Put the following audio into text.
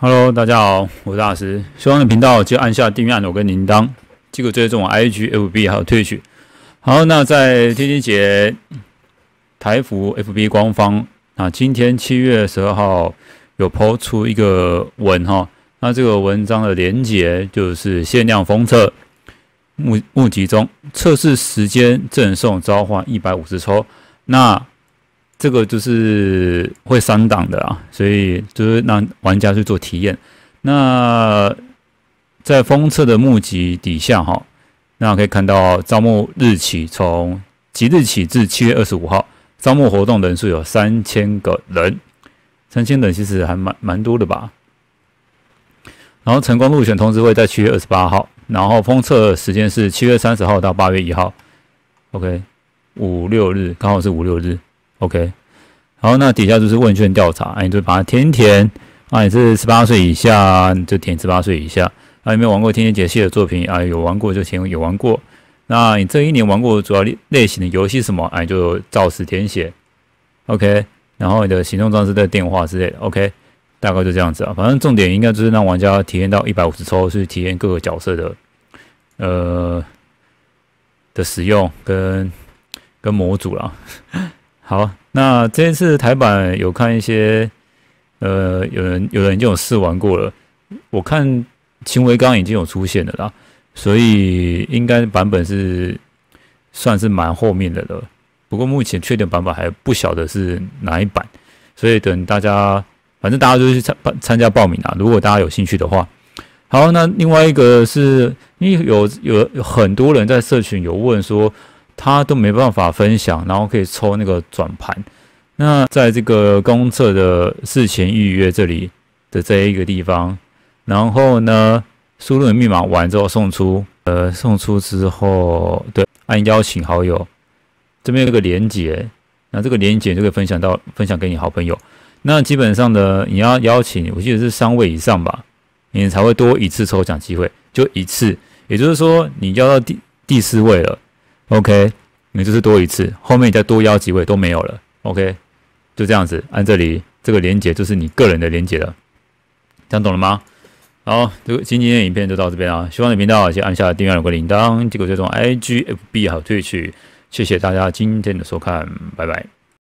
Hello，大家好，我是大师。喜欢的频道就按下订阅按钮跟铃铛，记得追踪我 IG、FB 还有 Twitch。好，那在天津节台服 FB 官方，那今天七月十二号有抛出一个文哈，那这个文章的连结就是限量封测募募集中，测试时间赠送召唤一百五十抽，那。这个就是会删档的啊，所以就是让玩家去做体验。那在封测的募集底下哈，那可以看到招募日起从即日起至七月二十五号，招募活动人数有三千个人，三千人其实还蛮蛮多的吧。然后成功入选通知会在七月二十八号，然后封测时间是七月三十号到八月一号，OK，五六日刚好是五六日。OK，好，那底下就是问卷调查，哎，你就把它填填，啊，你是十八岁以下，你就填十八岁以下，啊，有没有玩过天天解析的作品？啊，有玩过就填有玩过。那你这一年玩过主要类型的游戏什么？哎，就照实填写。OK，然后你的行动装置的电话之类的。OK，大概就这样子啊，反正重点应该就是让玩家体验到一百五十抽，去体验各个角色的，呃，的使用跟跟模组了。好，那这次台版有看一些，呃，有人有人已经有试玩过了。我看轻微刚已经有出现了啦，所以应该版本是算是蛮后面的了。不过目前确定版本还不晓得是哪一版，所以等大家，反正大家就去参参加报名啊。如果大家有兴趣的话，好，那另外一个是因为有有有很多人在社群有问说。他都没办法分享，然后可以抽那个转盘。那在这个公测的事前预约这里的这一个地方，然后呢，输入密码完之后送出，呃，送出之后，对，按邀请好友，这边有个连接，那这个连接就可以分享到分享给你好朋友。那基本上呢，你要邀请，我记得是三位以上吧，你才会多一次抽奖机会，就一次，也就是说你邀到第第四位了。OK，你就是多一次，后面你再多邀几位都没有了。OK，就这样子，按这里这个连接就是你个人的连接了，讲懂了吗？好，这个今天的影片就到这边啊，喜欢的频道先按下订阅有个铃铛，结果这种 IG、FB 还有退去谢谢大家今天的收看，拜拜。